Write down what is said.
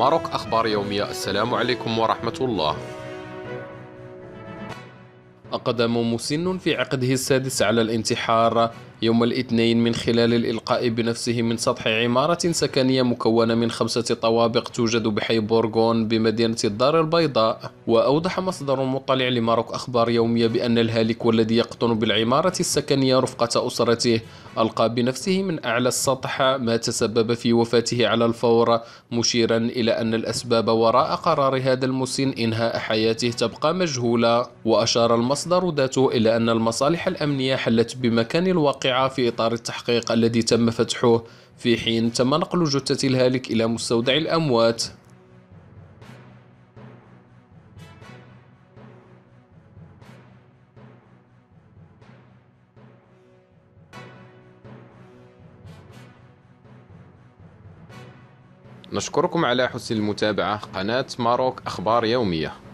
ماروك أخبار يومية. السلام عليكم ورحمة الله. أقدم مسن في عقده السادس على الانتحار يوم الاثنين من خلال الإلقاء بنفسه من سطح عمارة سكنية مكونة من خمسة طوابق توجد بحي بورغون بمدينة الدار البيضاء وأوضح مصدر مطلع لماروك أخبار يومية بأن الهالك والذي يقطن بالعمارة السكنية رفقة أسرته ألقى بنفسه من أعلى السطح ما تسبب في وفاته على الفور مشيرا إلى أن الأسباب وراء قرار هذا المسن إنهاء حياته تبقى مجهولة وأشار المصدر ذاته إلى أن المصالح الأمنية حلت بمكان الواقع في إطار التحقيق الذي تم فتحه. في حين تم نقل جثة الهالك إلى مستودع الأموات. نشكركم على حسن المتابعة. قناة ماروك أخبار يومية.